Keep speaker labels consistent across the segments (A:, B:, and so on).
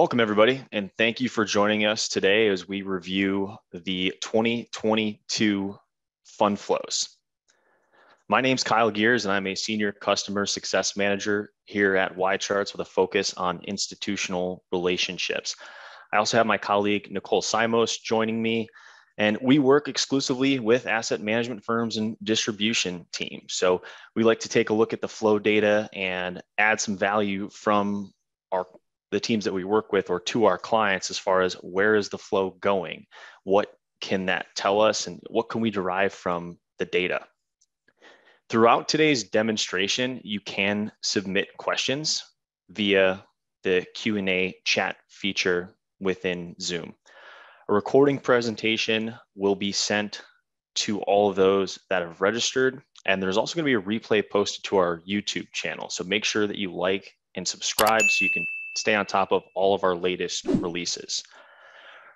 A: Welcome, everybody, and thank you for joining us today as we review the 2022 fund flows. My name is Kyle Gears, and I'm a Senior Customer Success Manager here at YCharts with a focus on institutional relationships. I also have my colleague Nicole Simos joining me, and we work exclusively with asset management firms and distribution teams. So we like to take a look at the flow data and add some value from our the teams that we work with or to our clients as far as where is the flow going? What can that tell us and what can we derive from the data? Throughout today's demonstration you can submit questions via the q&a chat feature within zoom. A recording presentation will be sent to all of those that have registered and there's also going to be a replay posted to our youtube channel. So make sure that you like and subscribe so you can stay on top of all of our latest releases.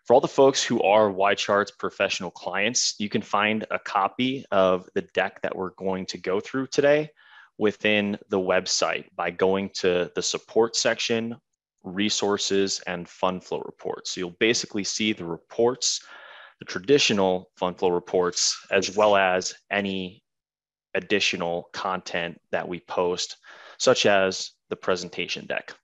A: For all the folks who are YCharts professional clients, you can find a copy of the deck that we're going to go through today within the website by going to the support section, resources, and fund flow reports. So you'll basically see the reports, the traditional fund flow reports, as well as any additional content that we post, such as the presentation deck.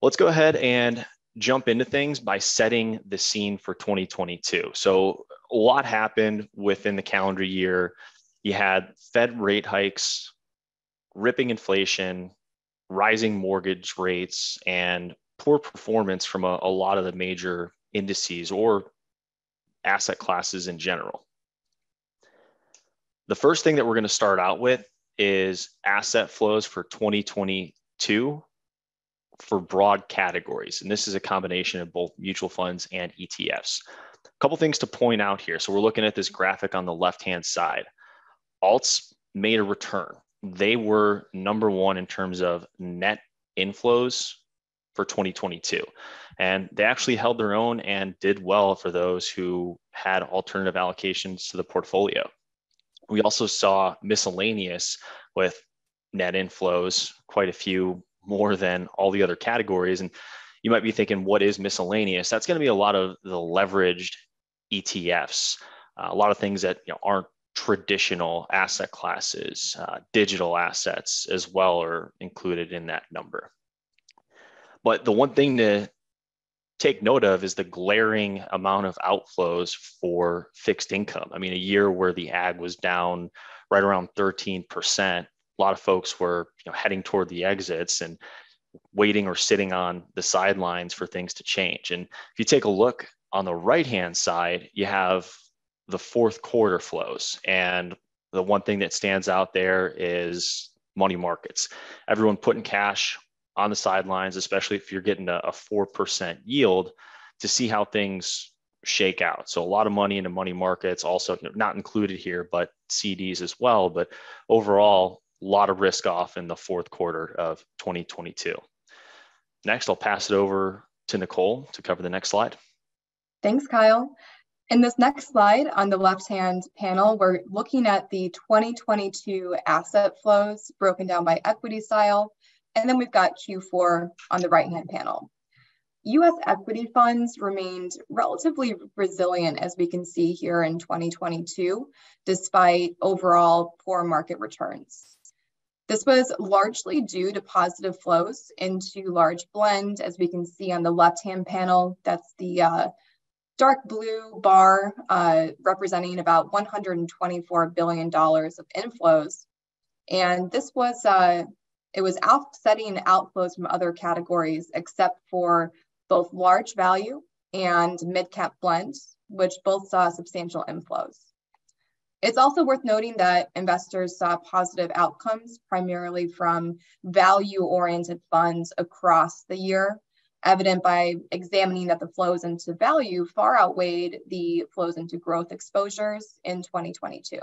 A: Let's go ahead and jump into things by setting the scene for 2022. So, a lot happened within the calendar year. You had Fed rate hikes, ripping inflation, rising mortgage rates, and poor performance from a, a lot of the major indices or asset classes in general. The first thing that we're going to start out with is asset flows for 2022 for broad categories. And this is a combination of both mutual funds and ETFs. A couple things to point out here. So we're looking at this graphic on the left-hand side. Alts made a return. They were number one in terms of net inflows for 2022. And they actually held their own and did well for those who had alternative allocations to the portfolio. We also saw miscellaneous with net inflows, quite a few more than all the other categories. And you might be thinking, what is miscellaneous? That's going to be a lot of the leveraged ETFs, uh, a lot of things that you know, aren't traditional asset classes, uh, digital assets as well are included in that number. But the one thing to take note of is the glaring amount of outflows for fixed income. I mean, a year where the Agg was down right around 13%, a lot of folks were you know, heading toward the exits and waiting or sitting on the sidelines for things to change. And if you take a look on the right hand side, you have the fourth quarter flows. And the one thing that stands out there is money markets. Everyone putting cash on the sidelines, especially if you're getting a, a 4% yield to see how things shake out. So a lot of money into money markets, also not included here, but CDs as well. But overall, lot of risk off in the fourth quarter of 2022. Next, I'll pass it over to Nicole to cover the next slide.
B: Thanks, Kyle. In this next slide on the left-hand panel, we're looking at the 2022 asset flows broken down by equity style, and then we've got Q4 on the right-hand panel. US equity funds remained relatively resilient, as we can see here in 2022, despite overall poor market returns. This was largely due to positive flows into large blend, as we can see on the left-hand panel. That's the uh, dark blue bar uh, representing about $124 billion of inflows. And this was, uh, it was offsetting outflows from other categories, except for both large value and mid-cap blend, which both saw substantial inflows. It's also worth noting that investors saw positive outcomes primarily from value oriented funds across the year, evident by examining that the flows into value far outweighed the flows into growth exposures in 2022.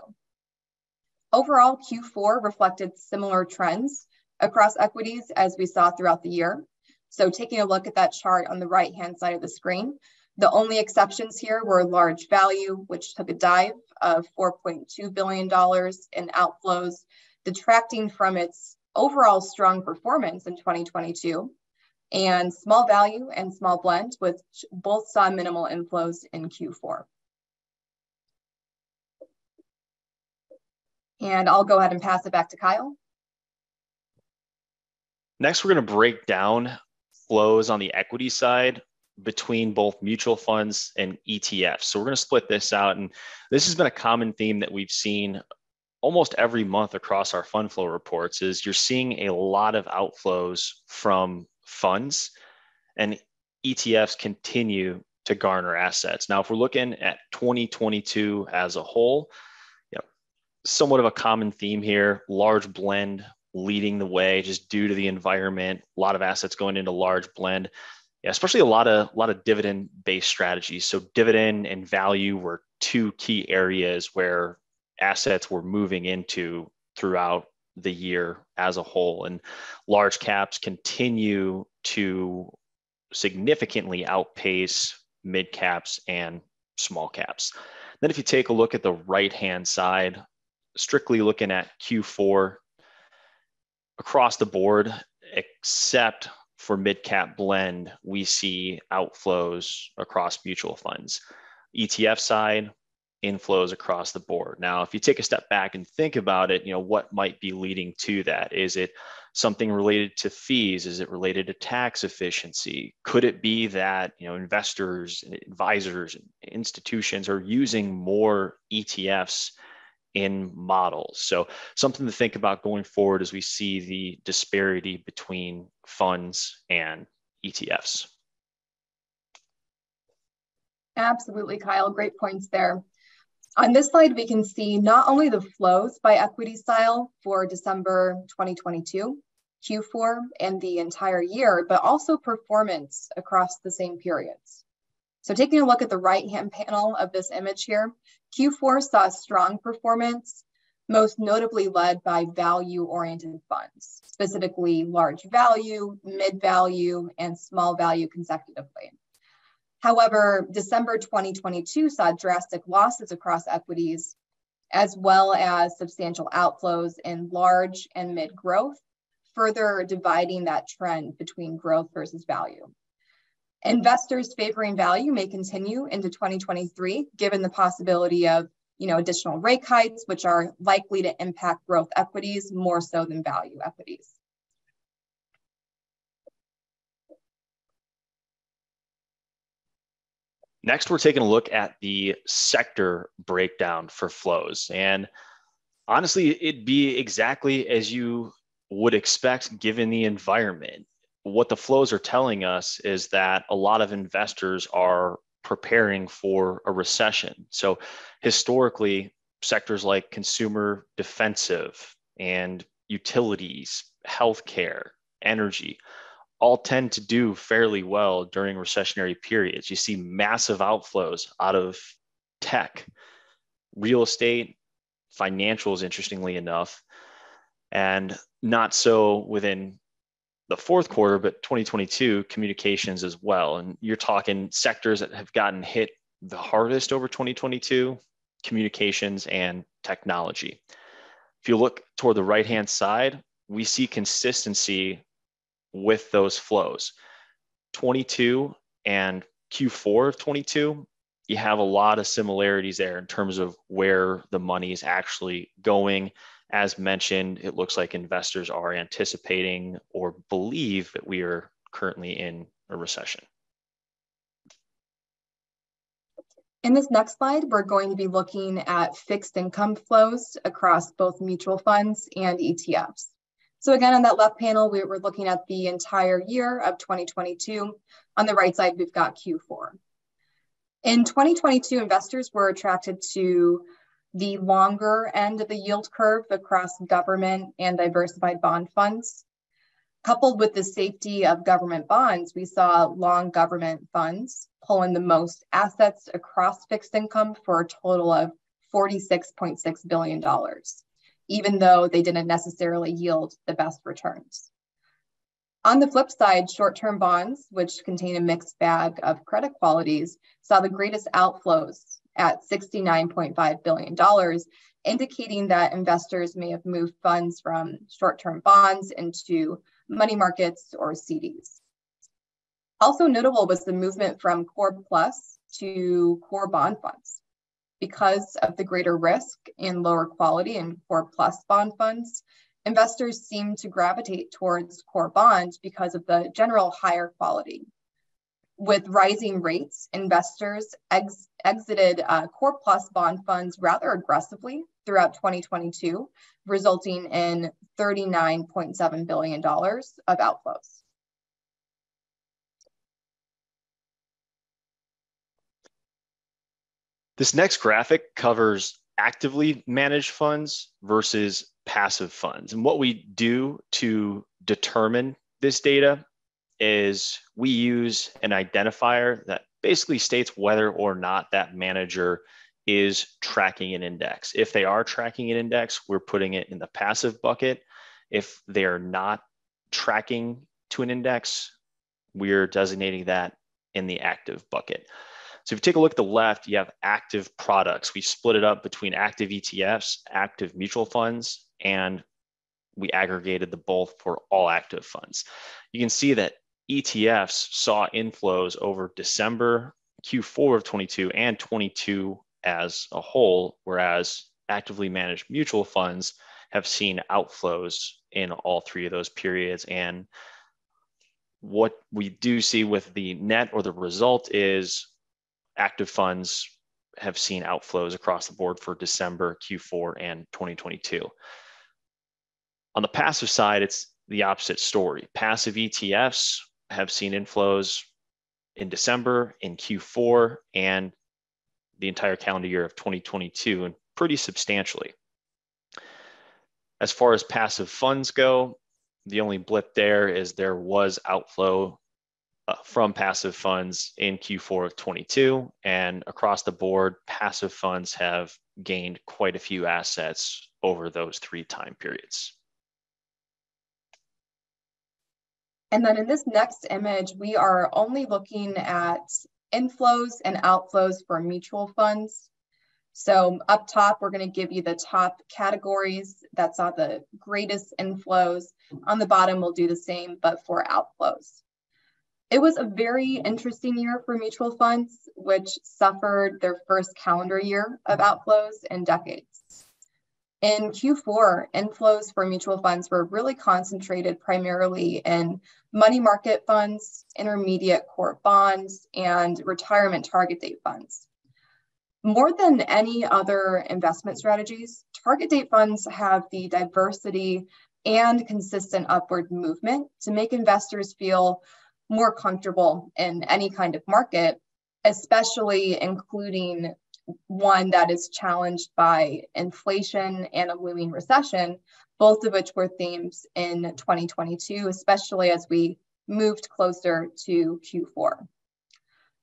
B: Overall, Q4 reflected similar trends across equities as we saw throughout the year. So, taking a look at that chart on the right hand side of the screen, the only exceptions here were large value, which took a dive of $4.2 billion in outflows, detracting from its overall strong performance in 2022. and small value and small blend, which both saw minimal inflows in Q4. And I'll go ahead and pass it back to Kyle.
A: Next, we're going to break down flows on the equity side between both mutual funds and ETFs. So we're going to split this out. And this has been a common theme that we've seen almost every month across our fund flow reports is you're seeing a lot of outflows from funds and ETFs continue to garner assets. Now, if we're looking at 2022 as a whole, you know, somewhat of a common theme here, large blend leading the way just due to the environment, a lot of assets going into large blend. Yeah, especially a lot of a lot of dividend based strategies. So dividend and value were two key areas where assets were moving into throughout the year as a whole. And large caps continue to significantly outpace mid caps and small caps. Then, if you take a look at the right hand side, strictly looking at Q4 across the board, except for mid cap blend, we see outflows across mutual funds. ETF side, inflows across the board. Now, if you take a step back and think about it, you know, what might be leading to that? Is it something related to fees? Is it related to tax efficiency? Could it be that, you know, investors, advisors, and institutions are using more ETFs in models? So something to think about going forward as we see the disparity between funds and ETFs.
B: Absolutely, Kyle. Great points there. On this slide, we can see not only the flows by equity style for December 2022, Q4, and the entire year, but also performance across the same periods. So taking a look at the right-hand panel of this image here, Q4 saw strong performance, most notably led by value-oriented funds, specifically large value, mid value, and small value consecutively. However, December 2022 saw drastic losses across equities, as well as substantial outflows in large and mid growth, further dividing that trend between growth versus value. Investors favoring value may continue into 2023, given the possibility of you know, additional rate hikes, which are likely to impact growth equities more so than value equities.
A: Next, we're taking a look at the sector breakdown for flows. And honestly, it'd be exactly as you would expect given the environment. What the flows are telling us is that a lot of investors are preparing for a recession. So historically, sectors like consumer defensive and utilities, healthcare, energy, all tend to do fairly well during recessionary periods. You see massive outflows out of tech, real estate, financials, interestingly enough, and not so within the fourth quarter, but 2022 communications as well. And you're talking sectors that have gotten hit the hardest over 2022 communications and technology. If you look toward the right hand side, we see consistency with those flows. 22 and Q4 of 22, you have a lot of similarities there in terms of where the money is actually going. As mentioned, it looks like investors are anticipating or believe that we are currently in a recession.
B: In this next slide, we're going to be looking at fixed income flows across both mutual funds and ETFs. So again, on that left panel, we are looking at the entire year of 2022. On the right side, we've got Q4. In 2022, investors were attracted to the longer end of the yield curve across government and diversified bond funds. Coupled with the safety of government bonds, we saw long government funds pull in the most assets across fixed income for a total of $46.6 billion even though they didn't necessarily yield the best returns. On the flip side, short term bonds, which contain a mixed bag of credit qualities, saw the greatest outflows at $69.5 billion, indicating that investors may have moved funds from short term bonds into money markets or CDs. Also notable was the movement from core plus to core bond funds. Because of the greater risk and lower quality in core plus bond funds, investors seem to gravitate towards core bonds because of the general higher quality. With rising rates, investors ex- exited uh, core plus bond funds rather aggressively throughout 2022, resulting in $39.7 billion of outflows.
A: This next graphic covers actively managed funds versus passive funds. And what we do to determine this data is we use an identifier that basically states whether or not that manager is tracking an index. If they are tracking an index, we're putting it in the passive bucket. If they are not tracking to an index, we're designating that in the active bucket. So if you take a look at the left, you have active products. We split it up between active ETFs, active mutual funds, and we aggregated the both for all active funds. You can see that ETFs saw inflows over December, Q4 of 22 and 22 as a whole, whereas actively managed mutual funds have seen outflows in all three of those periods. And what we do see with the net or the result is active funds have seen outflows across the board for December, Q4, and 2022. On the passive side, it's the opposite story. Passive ETFs have seen inflows in December, in Q4, and the entire calendar year of 2022, and pretty substantially. As far as passive funds go, the only blip there is there was outflow uh, from passive funds in Q4 of 22. And across the board, passive funds have gained quite a few assets over those three time periods.
B: And then in this next image, we are only looking at inflows and outflows for mutual funds. So up top, we're going to give you the top categories that saw the greatest inflows. On the bottom, we'll do the same, but for outflows. It was a very interesting year for mutual funds, which suffered their first calendar year of outflows in decades. In Q4, inflows for mutual funds were really concentrated primarily in money market funds, intermediate core bonds, and retirement target date funds. More than any other investment strategies, target date funds have the diversity and consistent upward movement to make investors feel more comfortable in any kind of market, especially including one that is challenged by inflation and a looming recession, both of which were themes in 2022, especially as we moved closer to Q4.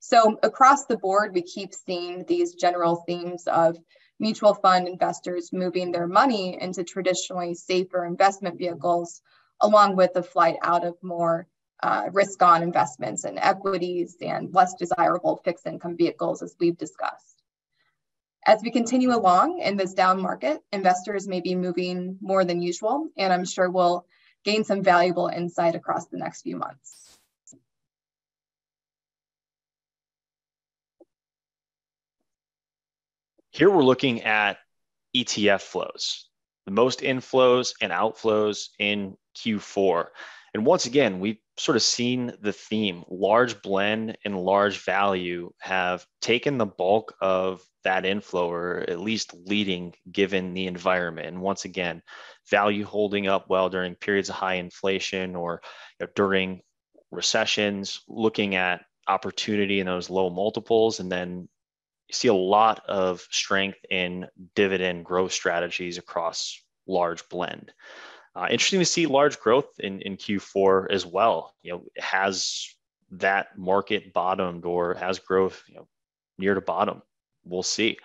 B: So across the board, we keep seeing these general themes of mutual fund investors moving their money into traditionally safer investment vehicles, along with the flight out of more uh, risk on investments and equities and less desirable fixed income vehicles, as we've discussed. As we continue along in this down market, investors may be moving more than usual, and I'm sure we'll gain some valuable insight across the next few months.
A: Here we're looking at ETF flows, the most inflows and outflows in Q4. And once again, we've sort of seen the theme large blend and large value have taken the bulk of that inflow, or at least leading given the environment. And once again, value holding up well during periods of high inflation or you know, during recessions, looking at opportunity in those low multiples, and then you see a lot of strength in dividend growth strategies across large blend. Uh, interesting to see large growth in, in Q4 as well. You know, has that market bottomed or has growth you know, near to bottom? We'll see.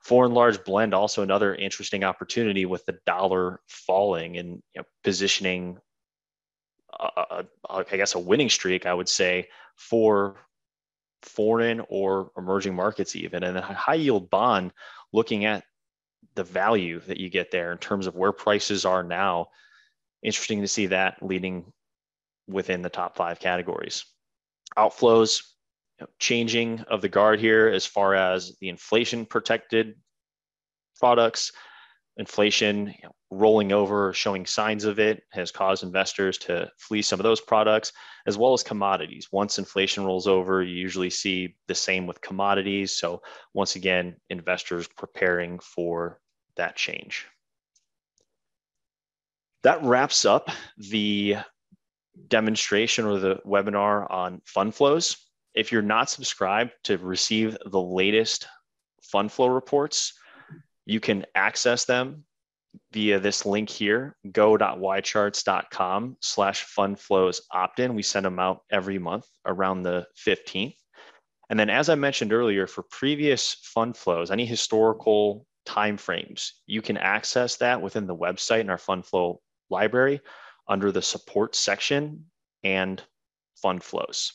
A: Foreign large blend also another interesting opportunity with the dollar falling and you know, positioning, a, a, a, I guess, a winning streak. I would say for foreign or emerging markets even, and a high yield bond looking at the value that you get there in terms of where prices are now. Interesting to see that leading within the top five categories. outflows you know, changing of the guard here as far as the inflation protected products. Inflation you know, rolling over showing signs of it has caused investors to flee some of those products as well as commodities. Once inflation rolls over you usually see the same with commodities. So once again investors preparing for that change that wraps up the demonstration or the webinar on fund flows. If you're not subscribed to receive the latest fund flow reports, you can access them via this link here, go.ycharts.com slash fund flows opt-in. We send them out every month around the 15th. And then as I mentioned earlier, for previous fund flows, any historical timeframes, you can access that within the website in our fund flow library under the support section and fund flows.